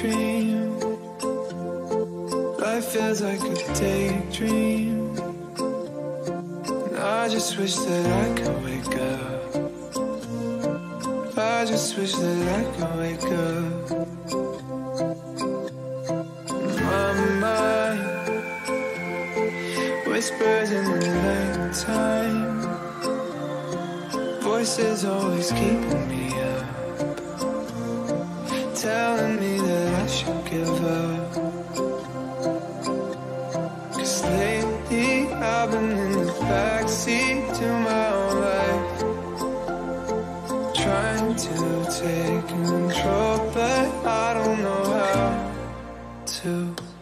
dream. Life feels like a daydream. And I just wish that I could wake up. I just wish that I could wake up. My mind whispers in the night time. Voices always keeping me up telling me that I should give up. Cause lately I've been in the backseat to my own life. Trying to take control, but I don't know how to.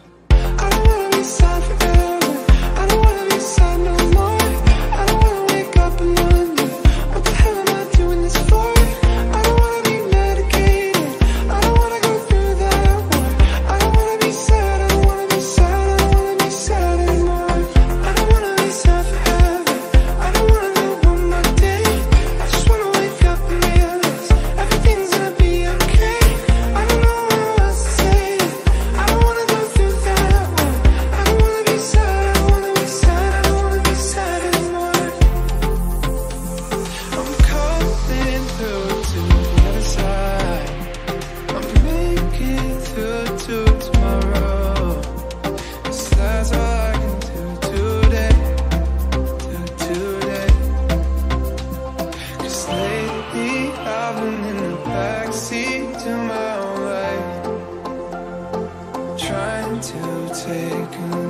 taken.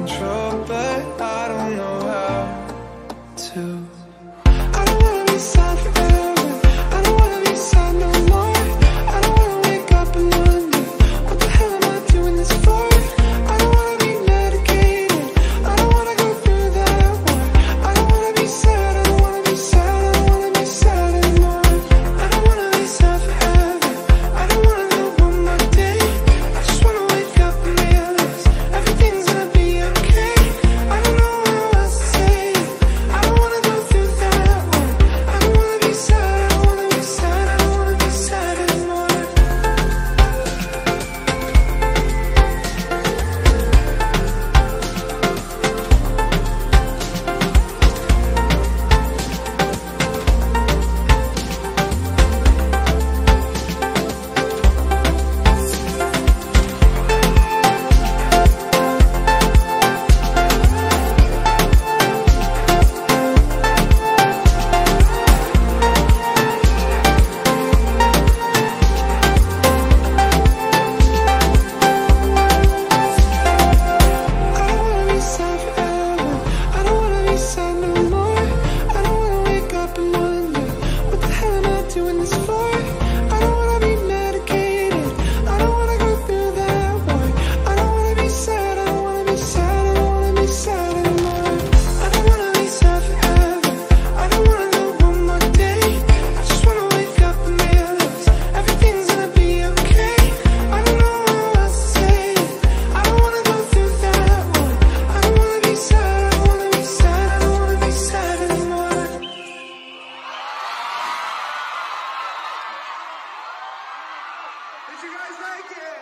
You guys like it?